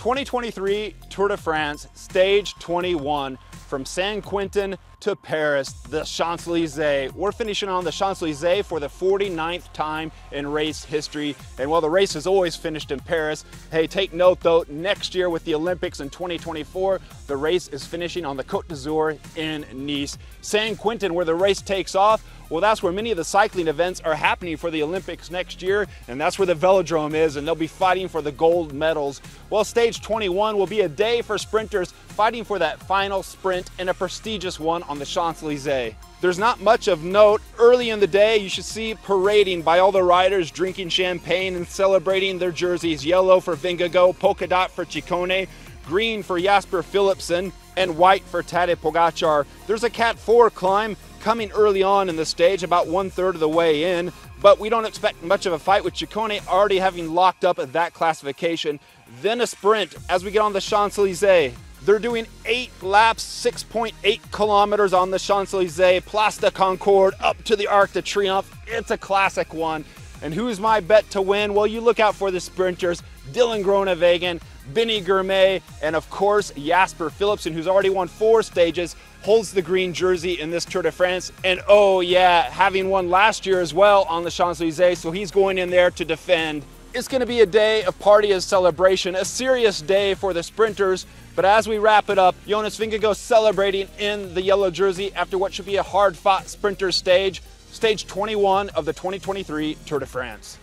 2023 Tour de France, stage 21, from Saint-Quentin to Paris, the Champs-Élysées. We're finishing on the Champs-Élysées for the 49th time in race history. And while the race has always finished in Paris, hey, take note though, next year with the Olympics in 2024, the race is finishing on the Côte d'Azur in Nice. Saint-Quentin, where the race takes off, well, that's where many of the cycling events are happening for the Olympics next year, and that's where the velodrome is, and they'll be fighting for the gold medals. Well, stage 21 will be a day for sprinters fighting for that final sprint and a prestigious one on the Champs-Élysées. There's not much of note. Early in the day, you should see parading by all the riders drinking champagne and celebrating their jerseys. Yellow for Vingegaard, polka dot for Ciccone, green for Jasper Philipsen, and white for Tadej Pogacar. There's a Cat 4 climb coming early on in the stage, about one third of the way in, but we don't expect much of a fight with Ciccone already having locked up that classification. Then a sprint as we get on the Champs-Élysées. They're doing eight laps, 6.8 kilometers on the Champs-Élysées, Place de Concorde up to the Arc de Triomphe. It's a classic one. And who's my bet to win? Well, you look out for the sprinters, Dylan Groenewegen, Bini Girmay, and of course, Jasper Philipsen, who's already won four stages, holds the green jersey in this Tour de France. And oh yeah, having won last year as well on the Champs-Élysées, so he's going in there to defend. It's gonna be a day of party and celebration, a serious day for the sprinters, but as we wrap it up, Jonas Vingegaard celebrating in the yellow jersey after what should be a hard-fought sprinter stage, stage 21 of the 2023 Tour de France.